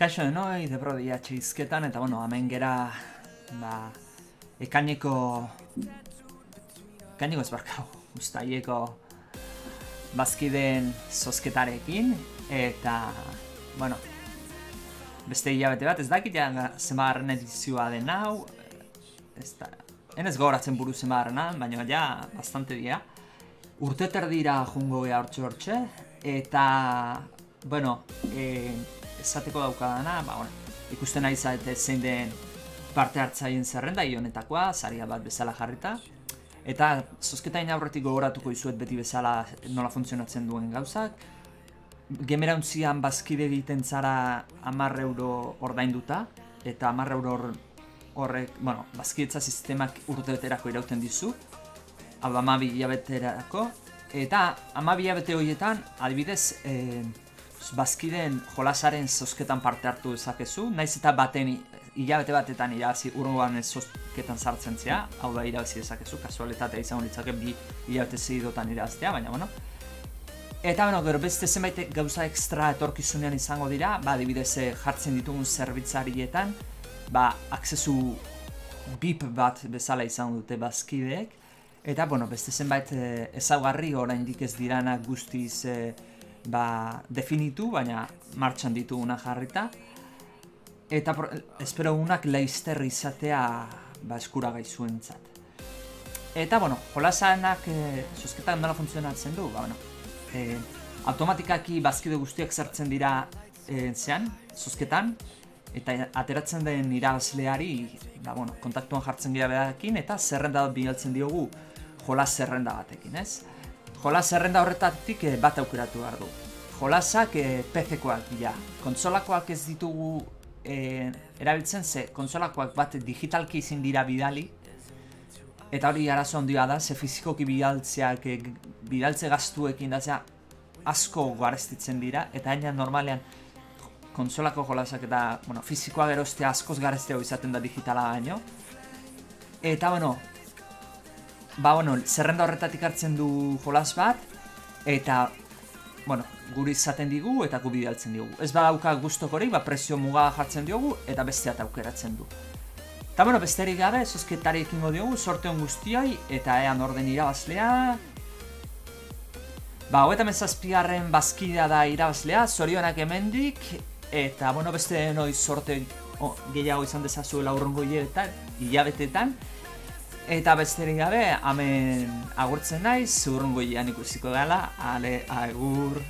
Kaixo denoi, debro dia txizketan, eta bueno, hemen gera, ba, ekaineko, ekaineko ez barkau, ustaieko bazkideen zozketarekin, eta, bueno, beste hilabete bat, ez dakit ja zemagarren edizioa den hau, ez da, enez gogoratzen buru zemagarrena, baina ja, bastante dira. Urte terdira jungo geha hortxe hortxe, eta, bueno, e, esateko daukadana, ba, bueno, ikusten nahi zaite zein den parte hartzaien zerrenda honetakoa, saria bat bezala jarrita. Eta zozketain aurretik gogoratuko izuet beti bezala nola funtzionatzen duen gauzak. Gemerauntzian bazkide egiten zara amar euro ordainduta, eta amar euro horrek, bueno, bazkidetza sistemak urte beterako irauten dizu, hau amabi hilabeterako, eta amabi hilabete horietan, adibidez, eh, bazkideen jolasaren zozketan parte hartu dezakezu, naiz eta baten hilabete batetan irabazi urgoan ez zozketan sartzen zea, hau da irabazi dezakezu, kasualitatea izango ditzake bi hilabete zidotan irabaztea, baina bueno. Eta bueno, gero beste zenbait gauza ekstra etorkizunean izango dira, ba, adibidez eh, jartzen ditugun zerbitzarietan, ba, aksesu bip bat bezala izango dute bazkideek, eta bueno, beste zenbait eh, ezaugarri oraindik ez diranak guztiz eh, ba, definitu, baina martxan dituguna jarrita. Eta espero unak leizter izatea ba, eskura zat. Eta, bueno, jolasanak e, zuzketak nola funtzionatzen du, ba, bueno, e, automatikaki bazkide guztiak zertzen dira e, zean, zuzketan, eta ateratzen den irabazleari, ba, bueno, kontaktuan jartzen gira bedakin, eta zerrenda bat bihaltzen diogu jolas zerrenda batekin, ez? Jolas zerrenda horretatik eh, bat aukeratu behar du. Jolasak eh, PC-koak dira. Kontsolakoak ez ditugu eh, erabiltzen ze, kontsolakoak bat digitalki izin dira bidali, eta hori arazo handia da, ze fizikoki bidaltzeak, eh, bidaltze gaztuekin da, asko garestitzen dira, eta haina normalean kontsolako jolasak eta bueno, fizikoa geroztea askoz gareztea izaten da digitala baino. Eta, bueno, ba, bueno, zerrenda horretatik hartzen du jolas bat, eta, bueno, guri izaten digu eta gu bidaltzen digu. Ez badauka guztokorik, ba, presio muga jartzen diogu eta besteat aukeratzen du. Eta, bueno, besterik gabe, zozketari ekingo diogu, sorte hon guztioi, eta ean orden irabazlea. Ba, hoeta mezazpigarren bazkidea da irabazlea, zorionak hemendik, eta, bueno, beste noiz sorte gehiago izan dezazuela urrungo hilabetetan. Eta besterik gabe, hemen agurtzen naiz, zurrungo ikusiko dela, ale, agur...